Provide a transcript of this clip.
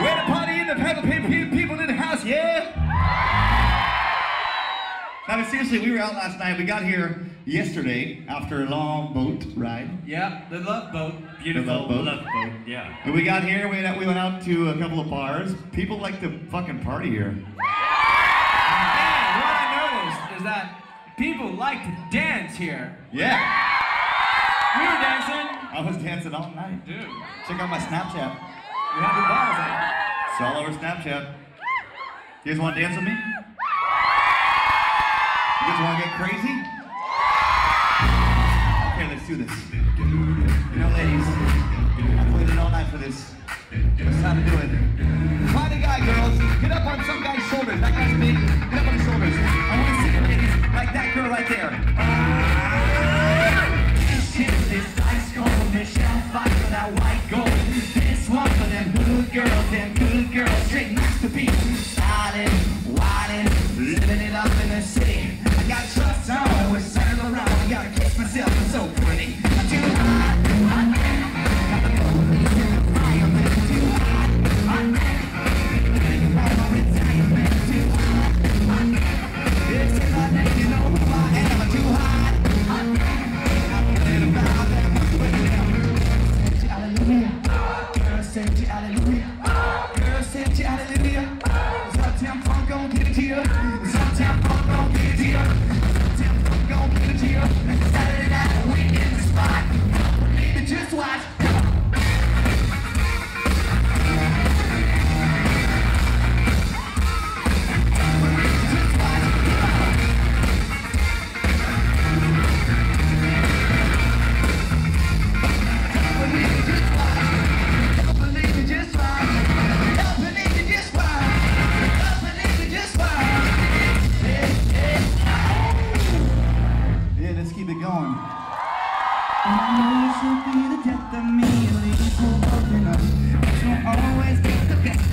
Way a party in the people in the house, yeah? I mean, seriously, we were out last night. We got here yesterday after a long boat ride. Yeah, the love boat. Beautiful The love boat. love boat. Yeah. And we got here, we went, out, we went out to a couple of bars. People like to fucking party here. And what I noticed is that people like to dance here. Yeah, We were dancing. I was dancing all night. Dude, Check out my Snapchat. We had the balls out. It's all over Snapchat. You guys want to dance with me? You guys want to get crazy? Okay, let's do this. You know, ladies, I've waited all night for this. It's time to do it. Find a guy, girls. Get up on some guy's shoulders. That guy's big. Get up on his shoulders. I want to see you, ladies, like that girl right there. This ice cold Michelle Pfeiffer that white gold. One for them good girls, them good girls, straight next to be Stylin', wildin', living it up in the city. I got trust on, we're settled around. I gotta kiss myself, I know will be the death of me, leave for broken up. It will always be the best.